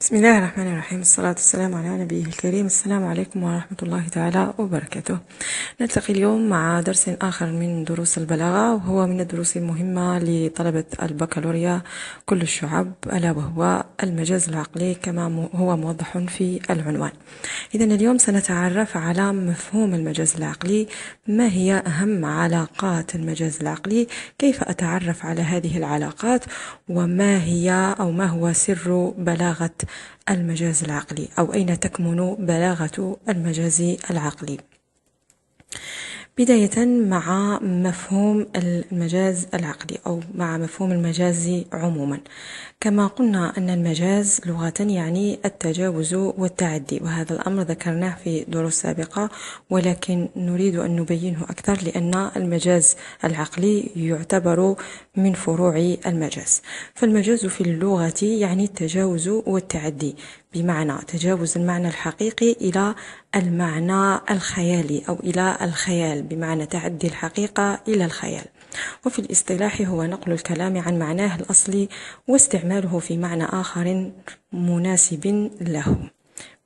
بسم الله الرحمن الرحيم. الصلاة والسلام على نبيه الكريم. السلام عليكم ورحمة الله تعالى وبركاته. نلتقي اليوم مع درس آخر من دروس البلاغة وهو من الدروس المهمة لطلبة البكالوريا كل الشعب ألا وهو المجاز العقلي كما هو موضح في العنوان. إذا اليوم سنتعرف على مفهوم المجاز العقلي. ما هي أهم علاقات المجاز العقلي؟ كيف أتعرف على هذه العلاقات؟ وما هي أو ما هو سر بلاغة المجاز العقلي أو أين تكمن بلاغة المجاز العقلي؟ بداية مع مفهوم المجاز العقلي أو مع مفهوم المجاز عموما. كما قلنا أن المجاز لغة يعني التجاوز والتعدي وهذا الأمر ذكرناه في دروس سابقة ولكن نريد أن نبينه أكثر لأن المجاز العقلي يعتبر من فروع المجاز. فالمجاز في اللغة يعني التجاوز والتعدي. بمعنى تجاوز المعنى الحقيقي إلى المعنى الخيالي أو إلى الخيال بمعنى تعدي الحقيقة إلى الخيال. وفي الاصطلاح هو نقل الكلام عن معناه الأصلي واستعماله في معنى آخر مناسب له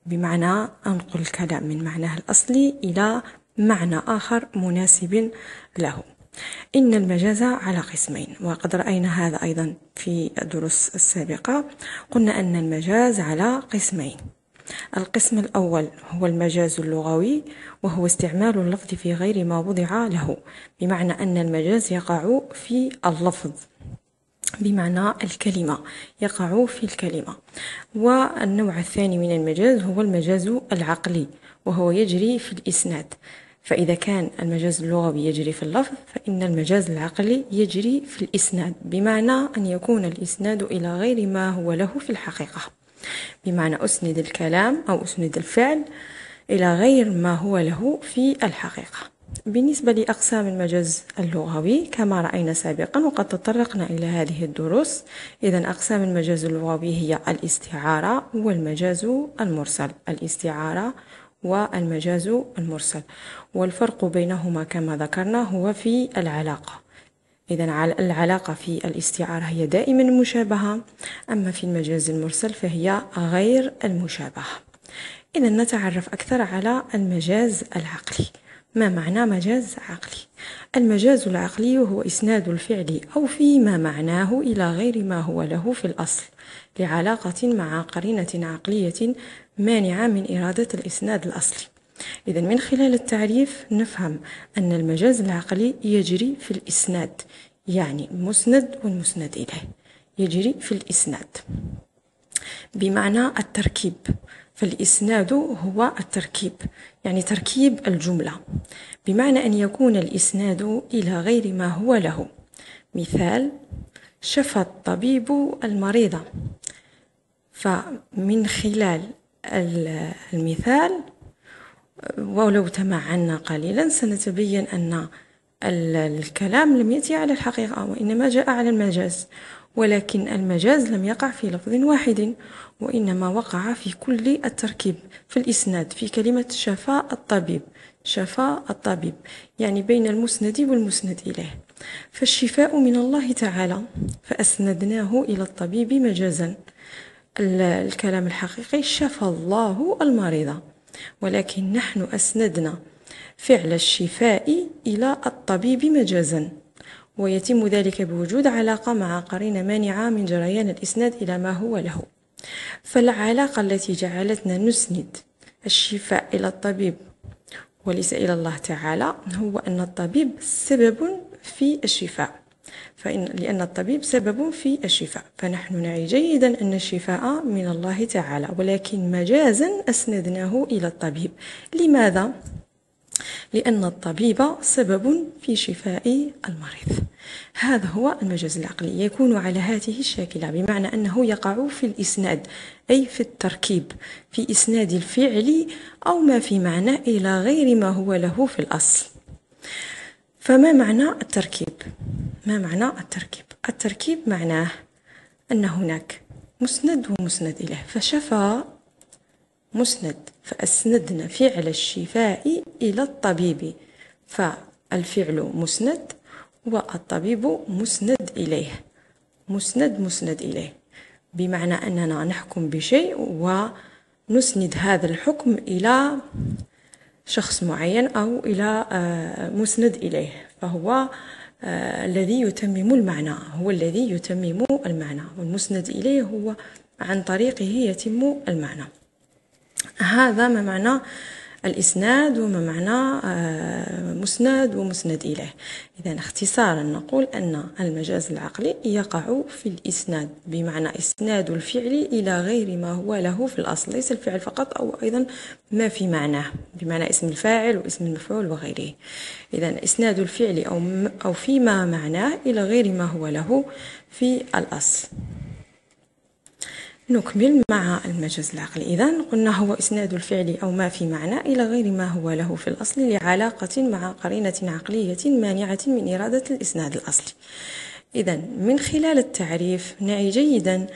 بمعنى أنقل الكلام من معناه الأصلي إلى معنى آخر مناسب له. إن المجاز على قسمين وقد رأينا هذا أيضا في الدروس السابقة قلنا أن المجاز على قسمين. القسم الأول هو المجاز اللغوي وهو استعمال اللفظ في غير ما وضع له بمعنى أن المجاز يقع في اللفظ بمعنى الكلمة يقع في الكلمة. والنوع الثاني من المجاز هو المجاز العقلي وهو يجري في الإسناد. فإذا كان المجاز اللغوي يجري في اللفظ فإن المجاز العقلي يجري في الإسناد بمعنى أن يكون الإسناد إلى غير ما هو له في الحقيقة. بمعنى أسند الكلام أو أسند الفعل إلى غير ما هو له في الحقيقة. بالنسبة لأقسام المجاز اللغوي كما رأينا سابقا وقد تطرقنا إلى هذه الدروس إذا أقسام المجاز اللغوي هي الاستعارة والمجاز المرسل. الاستعارة والمجاز المرسل. والفرق بينهما كما ذكرنا هو في العلاقة. إذا العلاقة في الاستعارة هي دائما مشابهة أما في المجاز المرسل فهي غير المشابهة. إذا نتعرف أكثر على المجاز العقلي. ما معنى مجاز عقلي؟ المجاز العقلي هو إسناد الفعل أو فيما معناه إلى غير ما هو له في الأصل لعلاقة مع قرينة عقلية مانعة من إرادة الإسناد الأصلي. إذا من خلال التعريف نفهم أن المجاز العقلي يجري في الإسناد يعني المسند والمسند إليه. يجري في الإسناد. بمعنى التركيب. فالإسناد هو التركيب يعني تركيب الجملة. بمعنى أن يكون الإسناد إلى غير ما هو له. مثال شفى الطبيب المريض. فمن خلال المثال. ولو تمعنا قليلا سنتبين أن الكلام لم يأتي على الحقيقة وإنما جاء على المجاز. ولكن المجاز لم يقع في لفظ واحد وإنما وقع في كل التركيب في الإسناد في كلمة شفاء الطبيب. شفاء الطبيب يعني بين المسند والمسند إليه. فالشفاء من الله تعالى فأسندناه إلى الطبيب مجازا. الكلام الحقيقي شفى الله المريض ولكن نحن أسندنا فعل الشفاء إلى الطبيب مجازا ويتم ذلك بوجود علاقة مع قرينة مانعة من جريان الإسناد إلى ما هو له. فالعلاقة التي جعلتنا نسند الشفاء إلى الطبيب وليس إلى الله تعالى هو أن الطبيب سبب في الشفاء. فإن لأن الطبيب سبب في الشفاء. فنحن نعي جيدا أن الشفاء من الله تعالى ولكن مجازا أسندناه إلى الطبيب. لماذا؟ لأن الطبيب سبب في شفاء المريض. هذا هو المجاز العقلي. يكون على هذه الشاكلة بمعنى أنه يقع في الإسناد أي في التركيب في إسناد الفعل أو ما في معنى إلى غير ما هو له في الأصل. فما معنى التركيب؟ ما معنى التركيب؟ التركيب معناه أن هناك مسند ومسند إليه فشفى مسند فأسندنا فعل الشفاء إلى الطبيب فالفعل مسند والطبيب مسند إليه مسند مسند إليه بمعنى أننا نحكم بشيء ونسند هذا الحكم إلى شخص معين أو إلى آه، مسند إليه فهو آه، الذي يتمم المعنى هو الذي يتمم المعنى والمسند إليه هو عن طريقه يتم المعنى. هذا ما معنى الإسناد وما معنى آه، مسند ومسند إليه. إذا اختصارا نقول أن المجاز العقلي يقع في الإسناد بمعنى إسناد الفعل إلى غير ما هو له في الأصل ليس الفعل فقط أو أيضا ما في معناه بمعنى اسم الفاعل واسم المفعول وغيره. إذا إسناد الفعل أو أو فيما معناه إلى غير ما هو له في الأصل. نكمل مع المجاز العقلي إذا قلنا هو إسناد الفعل أو ما في معنى إلى غير ما هو له في الأصل لعلاقة مع قرينة عقلية مانعة من إرادة الإسناد الأصلي. إذا من خلال التعريف نعي جيدا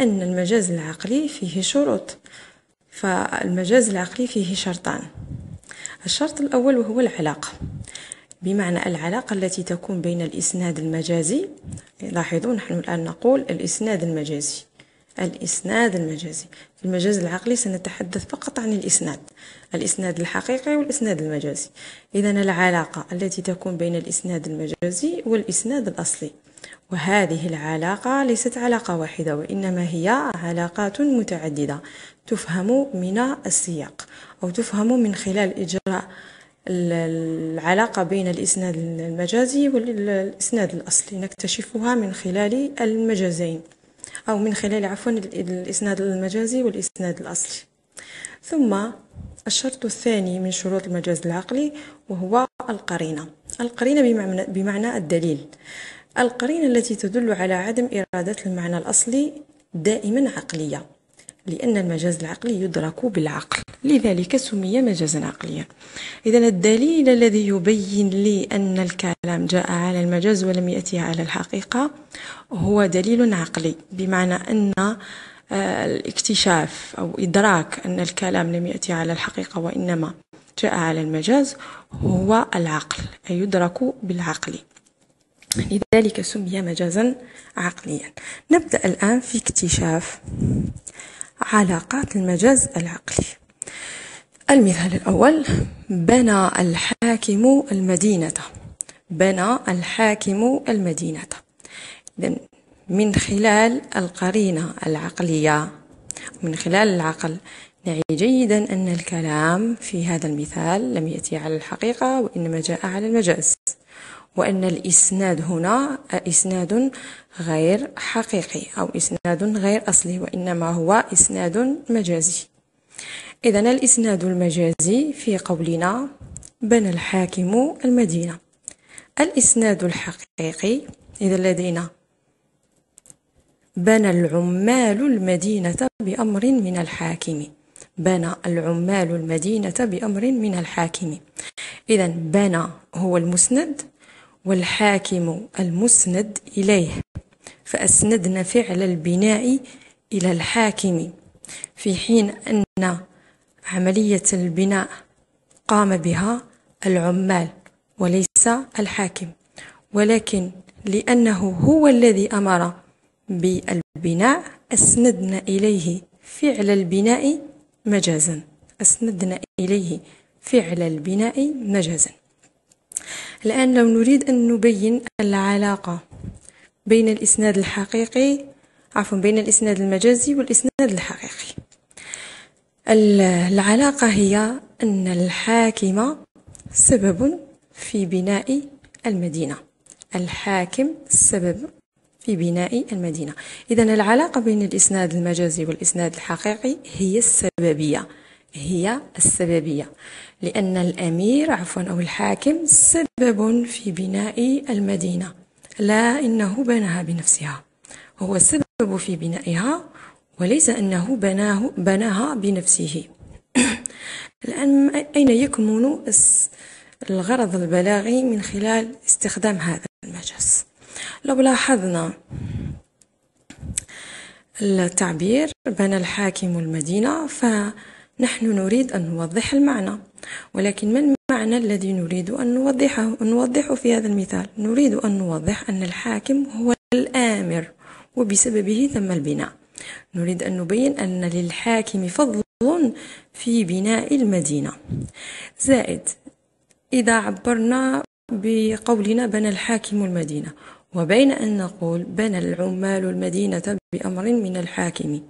أن المجاز العقلي فيه شروط فالمجاز العقلي فيه شرطان. الشرط الأول وهو العلاقة. بمعنى العلاقة التي تكون بين الإسناد المجازي لاحظوا نحن الآن نقول الإسناد المجازي. الإسناد المجازي. في المجاز العقلي سنتحدث فقط عن الإسناد الإسناد الحقيقي والإسناد المجازي. إذا العلاقة التي تكون بين الإسناد المجازي والإسناد الأصلي. وهذه العلاقة ليست علاقة واحدة وإنما هي علاقات متعددة تفهم من السياق أو تفهم من خلال إجراء العلاقة بين الإسناد المجازي والإسناد الأصلي. نكتشفها من خلال المجازين. أو من خلال عفوا الإسناد المجازي والإسناد الأصلي. ثم الشرط الثاني من شروط المجاز العقلي وهو القرينة. القرينة بمعنى, بمعنى الدليل. القرينة التي تدل على عدم إرادة المعنى الأصلي دائما عقلية لأن المجاز العقلي يدرك بالعقل. لذلك سمي مجازا عقليا. إذا الدليل الذي يبين لي أن الكلام جاء على المجاز ولم يأتي على الحقيقة هو دليل عقلي بمعنى أن آه، الاكتشاف أو إدراك أن الكلام لم يأتي على الحقيقة وإنما جاء على المجاز هو العقل أي يدرك بالعقل. لذلك سمي مجازا عقليا. نبدأ الآن في اكتشاف علاقات المجاز العقلي. المثال الأول بنى الحاكم المدينة. بنى الحاكم المدينة. إذن من خلال القرينة العقلية من خلال العقل نعي جيدا أن الكلام في هذا المثال لم يأتي على الحقيقة وإنما جاء على المجاز. وأن الإسناد هنا إسناد غير حقيقي أو إسناد غير أصلي وإنما هو إسناد مجازي. إذا الإسناد المجازي في قولنا بنى الحاكم المدينة. الإسناد الحقيقي إذا لدينا بنى العمال المدينة بأمر من الحاكم. بنى العمال المدينة بأمر من الحاكم. إذا بنى هو المسند والحاكم المسند إليه. فأسندنا فعل البناء إلى الحاكم في حين أن عملية البناء قام بها العمال وليس الحاكم ولكن لأنه هو الذي أمر بالبناء أسندنا إليه فعل البناء مجازا. أسندنا إليه فعل البناء مجازا. الآن لو نريد أن نبين العلاقة بين الإسناد الحقيقي عفوا بين الإسناد المجازي والإسناد الحقيقي. العلاقة هي أن الحاكم سبب في بناء المدينة. الحاكم سبب في بناء المدينة. إذا العلاقة بين الإسناد المجازي والإسناد الحقيقي هي السببية. هي السببية. لأن الأمير عفوا أو الحاكم سبب في بناء المدينة. لا إنه بناها بنفسها. هو السبب في بنائها وليس أنه بناه بناها بنفسه. الآن أين يكمن الغرض البلاغي من خلال استخدام هذا المجاز لو لاحظنا التعبير بنى الحاكم المدينة فنحن نريد أن نوضح المعنى. ولكن ما المعنى الذي نريد أن نوضحه نوضحه في هذا المثال؟ نريد أن نوضح أن الحاكم هو الآمر وبسببه تم البناء. نريد أن نبين أن للحاكم فضل في بناء المدينة. زائد إذا عبرنا بقولنا بنى الحاكم المدينة وبين أن نقول بنى العمال المدينة بأمر من الحاكم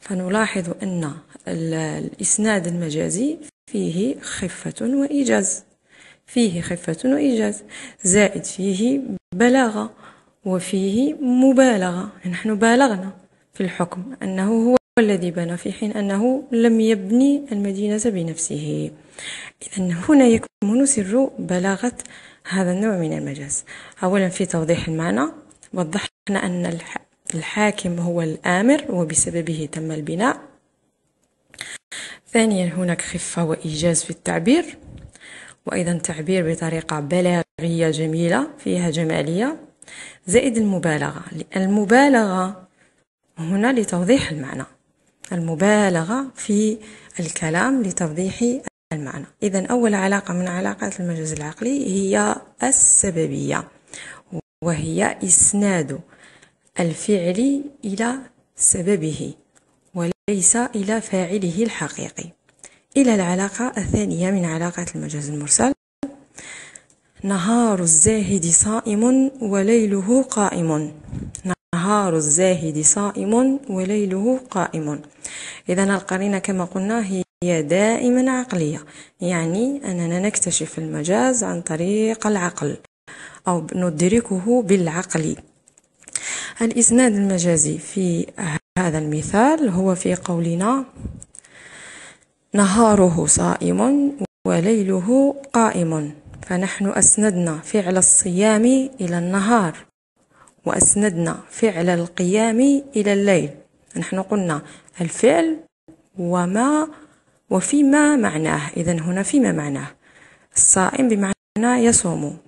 فنلاحظ أن الإسناد المجازي فيه خفة وإيجاز. فيه خفة وإيجاز. زائد فيه بلاغة وفيه مبالغة. نحن بالغنا. في الحكم أنه هو الذي بنى في حين أنه لم يبني المدينة بنفسه. إذا هنا يكمن سر بلاغة هذا النوع من المجاز. أولا في توضيح المعنى وضحنا أن الحاكم هو الآمر وبسببه تم البناء. ثانيا هناك خفة وإيجاز في التعبير وأيضا تعبير بطريقة بلاغية جميلة فيها جمالية. زائد المبالغة المبالغة هنا لتوضيح المعنى. المبالغة في الكلام لتوضيح المعنى. إذا أول علاقة من علاقات المجاز العقلي هي السببية وهي إسناد الفعل إلى سببه وليس إلى فاعله الحقيقي. إلى العلاقة الثانية من علاقات المجاز المرسل نهار الزاهد صائم وليله قائم. نهار الزاهد صائم وليله قائم. إذا القرينة كما قلنا هي دائما عقلية يعني أننا نكتشف المجاز عن طريق العقل أو ندركه بالعقل. الإسناد المجازي في هذا المثال هو في قولنا نهاره صائم وليله قائم. فنحن أسندنا فعل الصيام إلى النهار. وأسندنا فعل القيام إلى الليل. نحن قلنا الفعل وما وفيما معناه. إذا هنا فيما معناه. الصائم بمعنى يصوم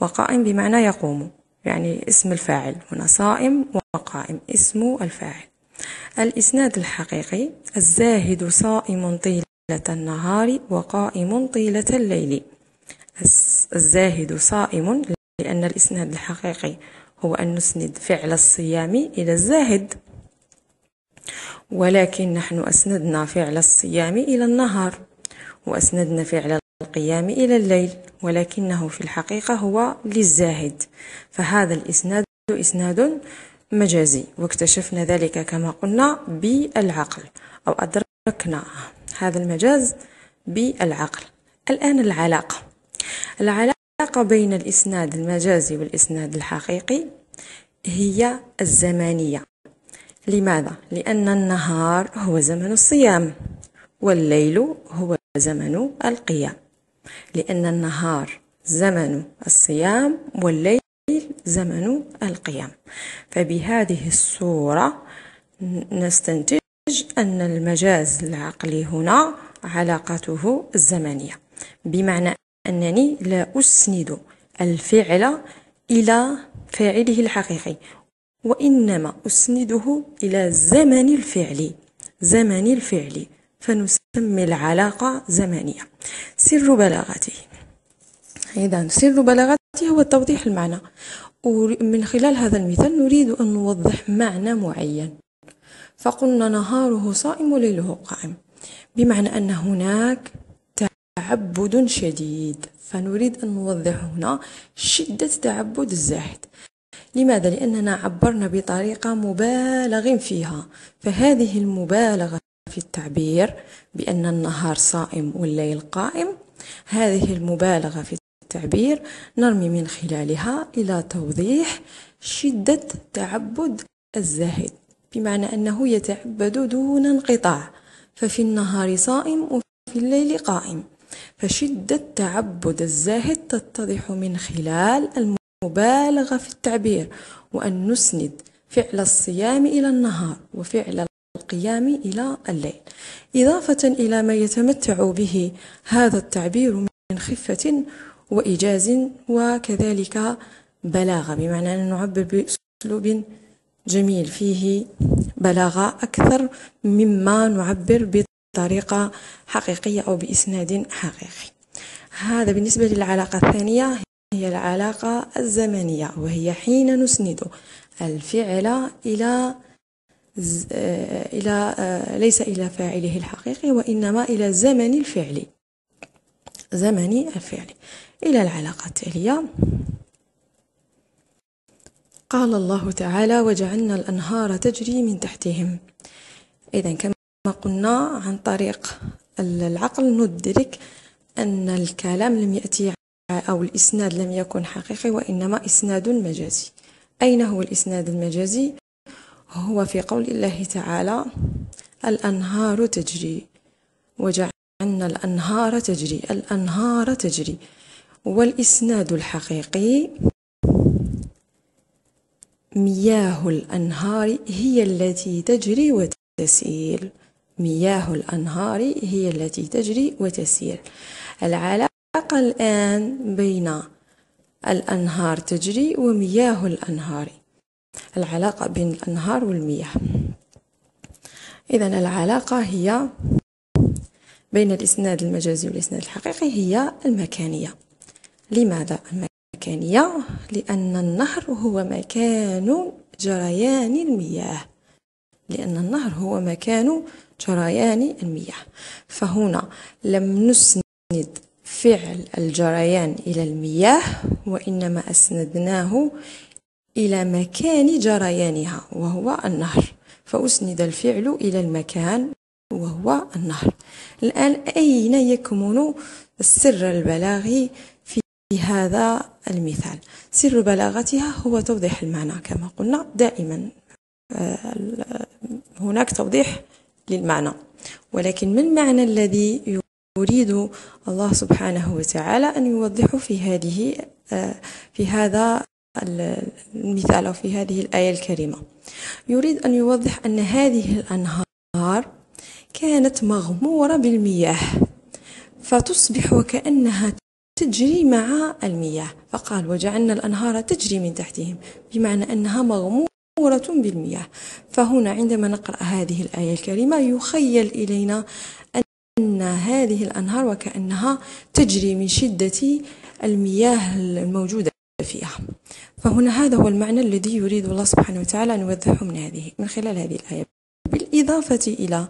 وقائم بمعنى يقوم. يعني اسم الفاعل. هنا صائم وقائم. اسم الفاعل. الإسناد الحقيقي. الزاهد صائم طيلة النهار وقائم طيلة الليل. الزاهد صائم لأن الإسناد الحقيقي هو أن نسند فعل الصيام إلى الزاهد. ولكن نحن أسندنا فعل الصيام إلى النهار وأسندنا فعل القيام إلى الليل ولكنه في الحقيقة هو للزاهد. فهذا الإسناد إسناد مجازي واكتشفنا ذلك كما قلنا بالعقل أو أدركنا هذا المجاز بالعقل. الآن العلاقة. العلاقة بين الإسناد المجازي والإسناد الحقيقي هي الزمانية لماذا؟ لأن النهار هو زمن الصيام والليل هو زمن القيام. لأن النهار زمن الصيام والليل زمن القيام. فبهذه الصورة نستنتج أن المجاز العقلي هنا علاقته الزمنية. بمعنى أنني لا أسند الفعل إلى فاعله الحقيقي وإنما أسنده إلى زمن الفعل زمن الفعل فنسمي العلاقة زمنية. سر بلاغته إذا سر بلاغته هو توضيح المعنى. ومن خلال هذا المثال نريد أن نوضح معنى معين. فقلنا نهاره صائم وليله قائم بمعنى أن هناك تعبد شديد فنريد أن نوضح هنا شدة تعبد الزاهد لماذا؟ لأننا عبرنا بطريقة مبالغ فيها. فهذه المبالغة في التعبير بأن النهار صائم والليل قائم هذه المبالغة في التعبير نرمي من خلالها إلى توضيح شدة تعبد الزاهد بمعنى أنه يتعبد دون انقطاع ففي النهار صائم وفي الليل قائم. فشدة تعبد الزاهد تتضح من خلال المبالغة في التعبير وأن نسند فعل الصيام إلى النهار وفعل القيام إلى الليل. إضافة إلى ما يتمتع به هذا التعبير من خفة وإيجاز وكذلك بلاغة بمعنى أن نعبر بأسلوب جميل فيه بلاغة أكثر مما نعبر بطريقة حقيقية أو بإسناد حقيقي. هذا بالنسبة للعلاقة الثانية هي العلاقة الزمنية وهي حين نسند الفعل إلى إلى ليس إلى فاعله الحقيقي وإنما إلى زمن الفعل. زمن الفعل. إلى العلاقة التالية. قال الله تعالى وجعلنا الأنهار تجري من تحتهم. إذا كما قلنا عن طريق العقل. ندرك أن الكلام لم يأتي أو الإسناد لم يكن حقيقي وإنما إسناد مجازي. أين هو الإسناد المجازي؟ هو في قول الله تعالى الأنهار تجري. وجعلنا الأنهار تجري. الأنهار تجري. والإسناد الحقيقي مياه الأنهار هي التي تجري وتسيل. مياه الأنهار هي التي تجري وتسير. العلاقة الآن بين الأنهار تجري ومياه الأنهار. العلاقة بين الأنهار والمياه. إذا العلاقة هي بين الإسناد المجازي والإسناد الحقيقي هي المكانية. لماذا المكانية؟ لأن النهر هو مكان جريان المياه. لأن النهر هو مكان جريان المياه. فهنا لم نسند فعل الجريان إلى المياه وإنما أسندناه إلى مكان جريانها وهو النهر. فأسند الفعل إلى المكان وهو النهر. الآن أين يكمن السر البلاغي في هذا المثال؟ سر بلاغتها هو توضيح المعنى كما قلنا دائما آه، هناك توضيح للمعنى. ولكن ما المعنى الذي يريد الله سبحانه وتعالى أن يوضحه في هذه في هذا المثال أو في هذه الآية الكريمة؟ يريد أن يوضح أن هذه الأنهار كانت مغمورة بالمياه فتصبح وكأنها تجري مع المياه. فقال وجعلنا الأنهار تجري من تحتهم بمعنى أنها مغمورة بالمياه. فهنا عندما نقرأ هذه الآية الكريمة يخيل إلينا أن هذه الأنهار وكأنها تجري من شدة المياه الموجودة فيها. فهنا هذا هو المعنى الذي يريد الله سبحانه وتعالى أن يوضحه من هذه من خلال هذه الآية. بالإضافة إلى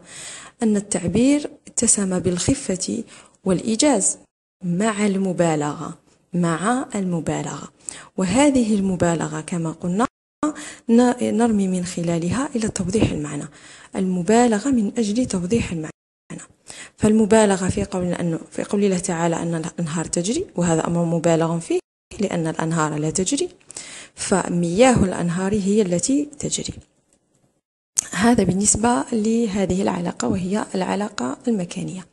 أن التعبير اتسم بالخفة والإيجاز مع المبالغة. مع المبالغة. وهذه المبالغة كما قلنا نرمي من خلالها إلى توضيح المعنى. المبالغة من أجل توضيح المعنى. فالمبالغة في قول أنه في قول الله تعالى أن الأنهار تجري وهذا أمر مبالغ فيه لأن الأنهار لا تجري. فمياه الأنهار هي التي تجري. هذا بالنسبة لهذه العلاقة وهي العلاقة المكانية.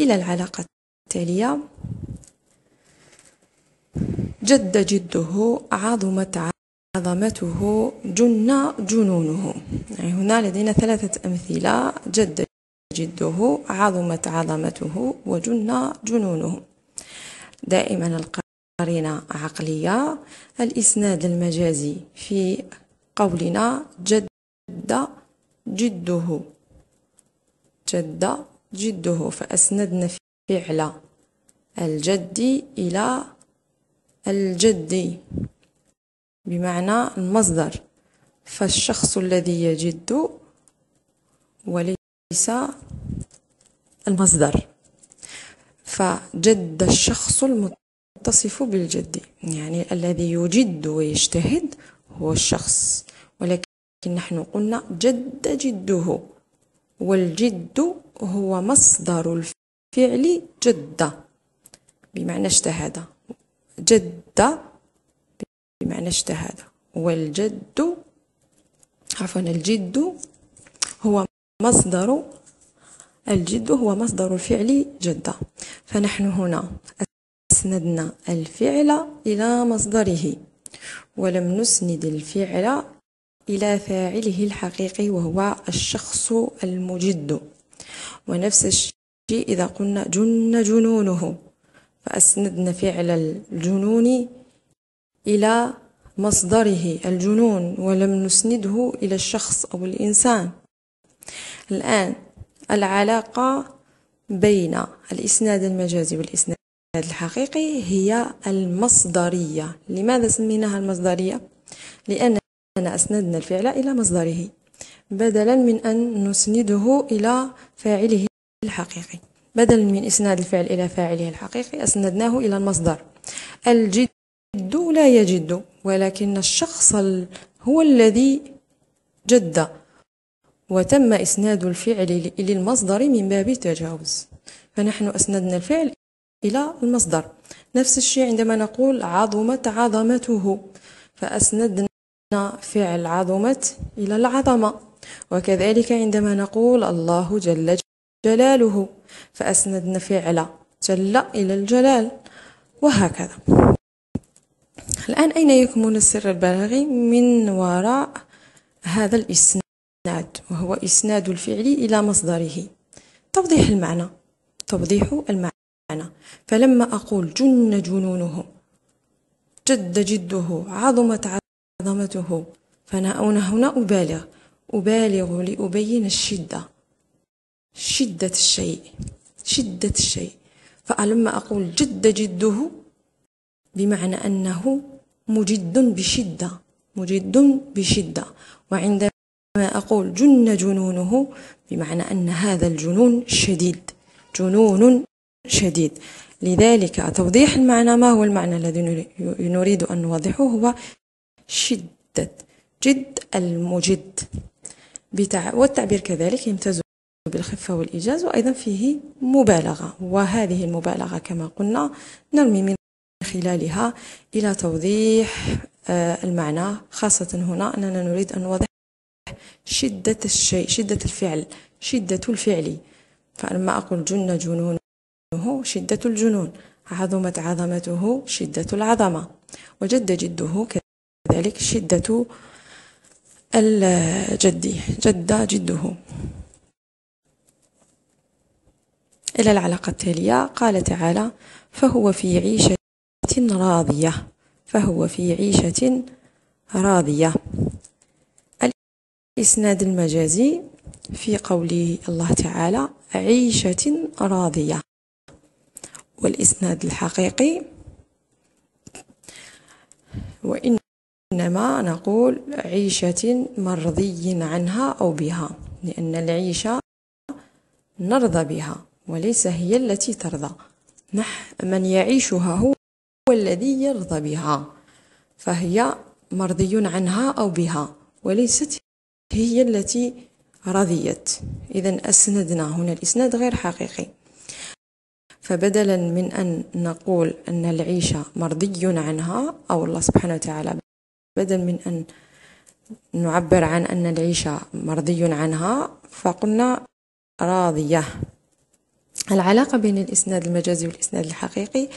إلى العلاقة التالية جد جده عظمت عظمته جن جنونه. يعني هنا لدينا ثلاثة أمثلة جد جده عظمت عظمته وجن جنونه. دائما القرينة عقلية الإسناد المجازي في قولنا جد جده. جد جده فأسندنا فعل الجد إلى الجد بمعنى المصدر. فالشخص الذي يجد وليس المصدر. فجد الشخص المتصف بالجد يعني الذي يجد ويجتهد هو الشخص. ولكن نحن قلنا جد جده والجد هو مصدر الفعل جد بمعنى اجتهد. جد بمعنى اجتهد والجد عفوا الجد هو مصدر الجد هو مصدر الفعل جد فنحن هنا أسندنا الفعل إلى مصدره ولم نسند الفعل إلى فاعله الحقيقي وهو الشخص المجد. ونفس الشيء إذا قلنا جن جنونه فأسندنا فعل الجنون إلى مصدره الجنون ولم نسنده إلى الشخص أو الإنسان. الآن العلاقة بين الإسناد المجازي والإسناد الحقيقي هي المصدرية. لماذا سميناها المصدرية؟ لأننا أسندنا الفعل إلى مصدره بدلا من أن نسنده إلى فاعله الحقيقي. بدلا من إسناد الفعل إلى فاعله الحقيقي أسندناه إلى المصدر. الجد لا يجد ولكن الشخص هو الذي جد. وتم إسناد الفعل للمصدر من باب التجاوز. فنحن أسندنا الفعل إلى المصدر. نفس الشيء عندما نقول عظمت عظمته. فأسندنا فعل عظمت إلى العظمة. وكذلك عندما نقول الله جل جلاله فأسندنا فعل جل إلى الجلال. وهكذا. الآن أين يكمن السر البلاغي من وراء هذا الإسناد وهو إسناد الفعل إلى مصدره. توضيح المعنى. توضيح المعنى. فلما أقول جن جنونه جد جده عظمت عظمته فأنا هنا أبالغ. أبالغ لأبين الشدة. شدة الشيء. شدة الشيء. فلما أقول جد جده بمعنى أنه مجد بشدة مجد بشدة. وعندما أقول جن جنونه بمعنى أن هذا الجنون شديد جنون شديد. لذلك توضيح المعنى ما هو المعنى الذي نريد أن نوضحه؟ هو شدة جد المجد. والتعبير كذلك يمتاز بالخفة والإيجاز وأيضا فيه مبالغة. وهذه المبالغة كما قلنا نرمي من خلالها إلى توضيح آه، المعنى. خاصة هنا أننا نريد أن نوضح شدة الشيء شدة الفعل شدة الفعل. فلما أقول جن جنونه شدة الجنون. عظمت عظمته شدة العظمة. وجد جده كذلك شدة الجد جد جده. إلى العلاقة التالية قال تعالى فهو في عيشة راضية فهو في عيشة راضية. الإسناد المجازي في قوله الله تعالى عيشة راضية. والإسناد الحقيقي وإنما نقول عيشة مرضي عنها أو بها لأن العيشة نرضى بها وليس هي التي ترضى. من يعيشها هو الذي يرضى بها فهي مرضي عنها أو بها وليست هي التي رضيت. إذا أسندنا هنا الإسناد غير حقيقي. فبدلا من أن نقول أن العيشة مرضي عنها أو الله سبحانه وتعالى بدل من أن نعبر عن أن العيشة مرضي عنها فقلنا راضية. العلاقة بين الإسناد المجازي والإسناد الحقيقي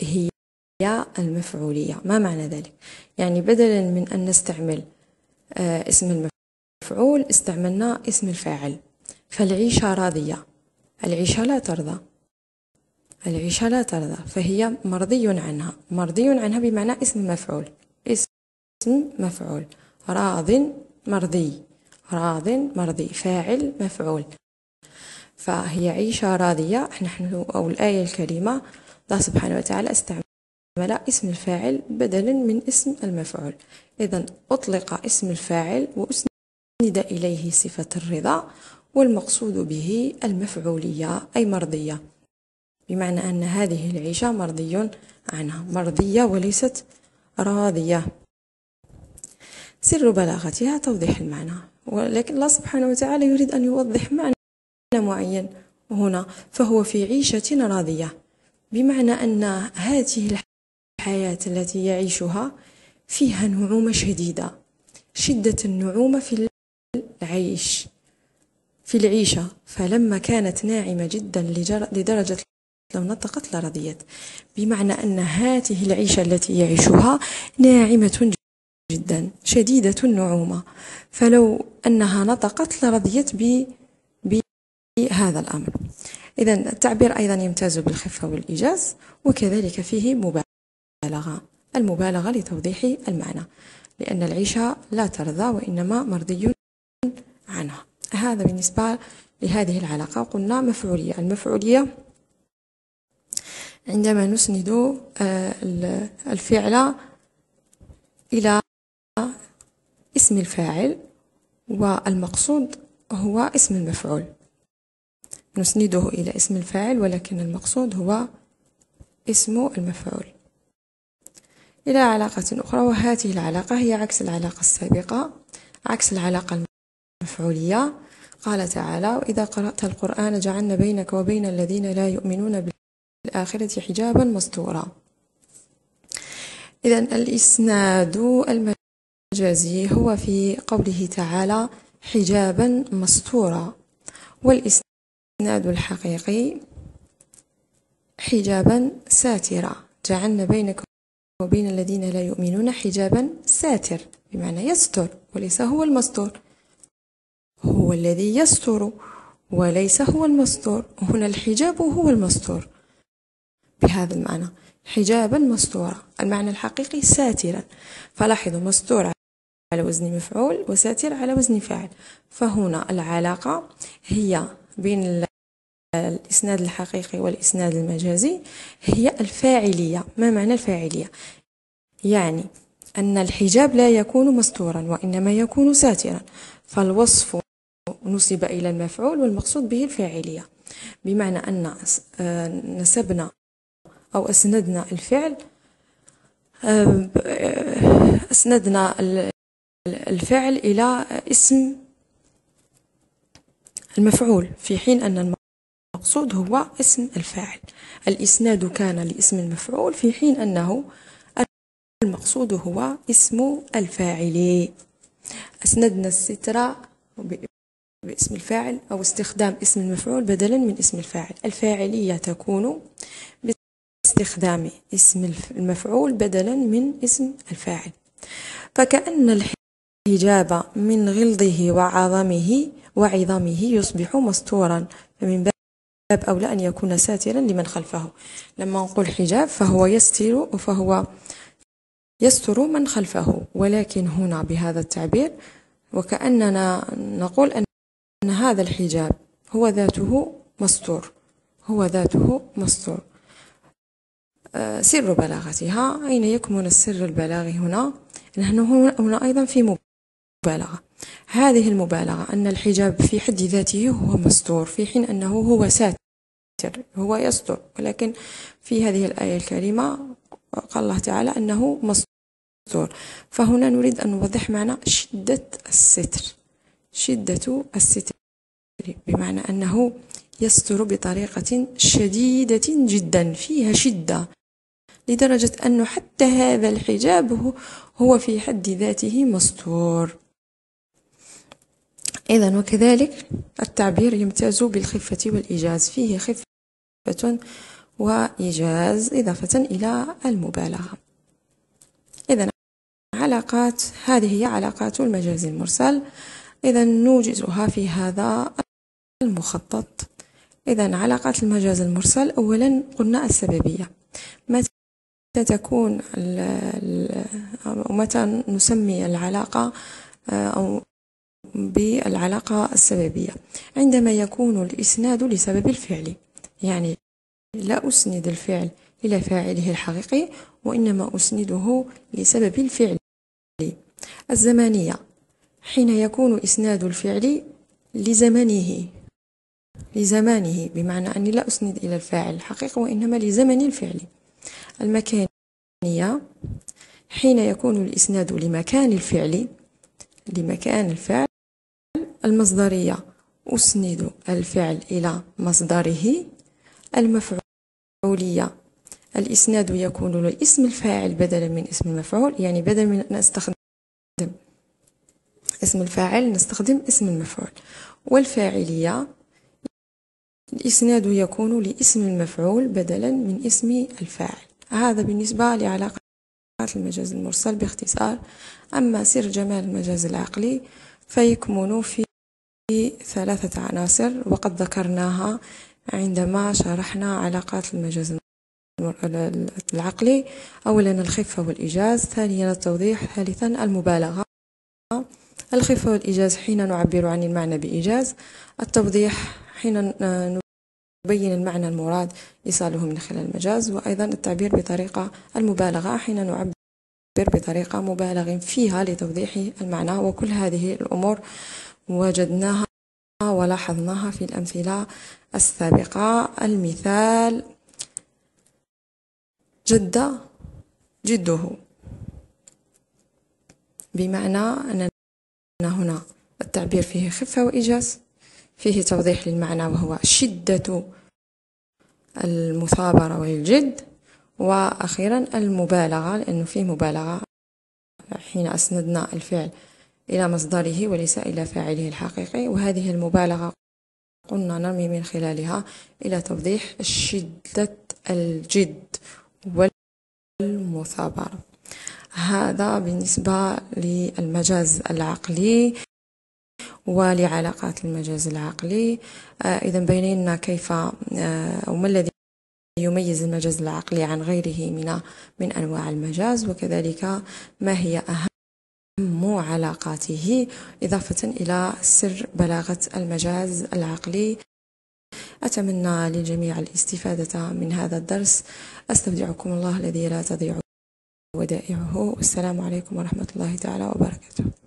هي المفعولية. ما معنى ذلك؟ يعني بدلا من أن نستعمل آه، اسم المفعول استعملنا اسم الفاعل. فالعيشة راضية. العيشة لا ترضى. العيشة لا ترضى. فهي مرضي عنها. مرضي عنها بمعنى اسم مفعول. اسم مفعول. راض مرضي. راض مرضي. فاعل مفعول. فهي عيشة راضية. نحن أو الآية الكريمة الله سبحانه وتعالى استعمل اسم الفاعل بدلا من اسم المفعول. إذا أطلق اسم الفاعل وأسند إليه صفة الرضا والمقصود به المفعولية أي مرضية. بمعنى أن هذه العيشة مرضي عنها مرضية وليست راضية. سر بلاغتها توضيح المعنى. ولكن الله سبحانه وتعالى يريد أن يوضح معنى معين هنا فهو في عيشة راضية. بمعنى أن هذه الحياة التي يعيشها فيها نعومة شديدة شدة النعومة في العيش في العيشة. فلما كانت ناعمة جدا لدرجة لو نطقت لرضيت. بمعنى أن هذه العيشة التي يعيشها ناعمة جدا شديدة النعومة. فلو أنها نطقت لرضيت بهذا الأمر. إذا التعبير أيضا يمتاز بالخفة والإيجاز وكذلك فيه مبالغة المبالغة لتوضيح المعنى لأن العيشة لا ترضى وإنما مرضي عنها. هذا بالنسبة لهذه العلاقة. قلنا مفعولية. المفعولية عندما نسند آه، الفعل إلى اسم الفاعل والمقصود هو اسم المفعول. نسنده إلى اسم الفاعل ولكن المقصود هو اسم المفعول. إلى علاقة أخرى وهذه العلاقة هي عكس العلاقة السابقة عكس العلاقة المفعولية. قال تعالى وإذا قرأت القرآن جعلنا بينك وبين الذين لا يؤمنون بالآخرة حجابا مستورا. إذا الإسناد المجازي هو في قوله تعالى حجابا مستورا. والإسناد الحقيقي حجابا ساترا. جعلنا بينك وبين الذين لا يؤمنون حجابا ساتر بمعنى يستر وليس هو المستور هو الذي يستر وليس هو المستور هنا الحجاب هو المستور بهذا المعنى حجابا مستورا المعنى الحقيقي ساترا. فلاحظوا مستور على وزن مفعول وساتر على وزن فاعل. فهنا العلاقة هي بين الإسناد الحقيقي والإسناد المجازي هي الفاعلية ما معنى الفاعلية؟ يعني أن الحجاب لا يكون مستورا وإنما يكون ساترا فالوصف نسب إلى المفعول والمقصود به الفاعلية بمعنى أن آه، نسبنا أو أسندنا الفعل آه، أسندنا الفعل إلى اسم المفعول في حين أن المقصود هو اسم الفاعل. الإسناد كان لاسم المفعول في حين أنه المقصود هو اسم الفاعل. أسندنا الستر باسم الفاعل أو استخدام اسم المفعول بدلا من اسم الفاعل. الفاعلية تكون باستخدام اسم المفعول بدلا من اسم الفاعل. فكأن الحجاب من غلظه وعظمه وعظمه يصبح مستورا فمن باب أولى أن يكون ساترا لمن خلفه. لما نقول حجاب فهو يستر فهو يستر من خلفه ولكن هنا بهذا التعبير وكأننا نقول أن هذا الحجاب هو ذاته مستور هو ذاته مستور. آه، سر بلاغتها أين يكمن السر البلاغي هنا؟ نحن هنا أيضا في مبالغة. هذه المبالغة أن الحجاب في حد ذاته هو مستور في حين أنه هو ساتر هو يستر ولكن في هذه الآية الكريمة قال الله تعالى أنه مستور. فهنا نريد أن نوضح معنى شدة الستر. شدة الستر بمعنى أنه يستر بطريقة شديدة جدا فيها شدة لدرجة أنه حتى هذا الحجاب هو في حد ذاته مستور. إذا وكذلك التعبير يمتاز بالخفة والإيجاز. فيه خفة وإيجاز إضافة إلى المبالغة. إذا علاقات هذه هي علاقات المجاز المرسل. إذا نوجزها في هذا المخطط. إذا علاقات المجاز المرسل أولا قلنا السببية. متى تكون متى نسمي العلاقة أو بالعلاقة السببية عندما يكون الإسناد لسبب الفعل يعني لا أسند الفعل إلى فاعله الحقيقي وإنما أسنده لسبب الفعل. الزمانية حين يكون إسناد الفعل لزمنه لزمانه بمعنى أني لا أسند إلى الفاعل الحقيقي وإنما لزمن الفعل. المكانية حين يكون الإسناد لمكان الفعل لمكان الفعل المصدرية. أسند الفعل إلى مصدره. المفعولية. الإسناد يكون لاسم الفاعل بدلا من اسم المفعول يعني بدل من أن أستخدم اسم الفاعل نستخدم اسم المفعول. والفاعلية. الإسناد يكون لاسم المفعول بدلا من اسم الفاعل. هذا بالنسبة لعلاقة المجاز المرسل باختصار. أما سر جمال المجاز العقلي فيكمن في ثلاثة عناصر وقد ذكرناها عندما شرحنا علاقات المجاز العقلي. أولا الخفة والإيجاز ثانيا التوضيح ثالثا المبالغة. الخفة والإيجاز حين نعبر عن المعنى بإيجاز. التوضيح حين نبين المعنى المراد إيصاله من خلال المجاز. وأيضا التعبير بطريقة المبالغة حين نعبر بطريقة مبالغ فيها لتوضيح المعنى. وكل هذه الأمور وجدناها ولاحظناها في الأمثلة السابقة. المثال جد جده. بمعنى أن هنا التعبير فيه خفة وإيجاز فيه توضيح للمعنى وهو شدة المثابرة والجد وأخيرا المبالغة لأنه فيه مبالغة حين أسندنا الفعل إلى مصدره وليس إلى فاعله الحقيقي وهذه المبالغة قلنا نرمي من خلالها إلى توضيح شدة الجد والمثابرة. هذا بالنسبة للمجاز العقلي ولعلاقات المجاز العقلي. آه، إذا بيننا كيف آه، أو ما الذي يميز المجاز العقلي عن غيره من من أنواع المجاز وكذلك ما هي أهم علاقاته إضافة إلى سر بلاغة المجاز العقلي. أتمنى للجميع الاستفادة من هذا الدرس. أستودعكم الله الذي لا تضيع ودائعه. والسلام عليكم ورحمة الله تعالى وبركاته.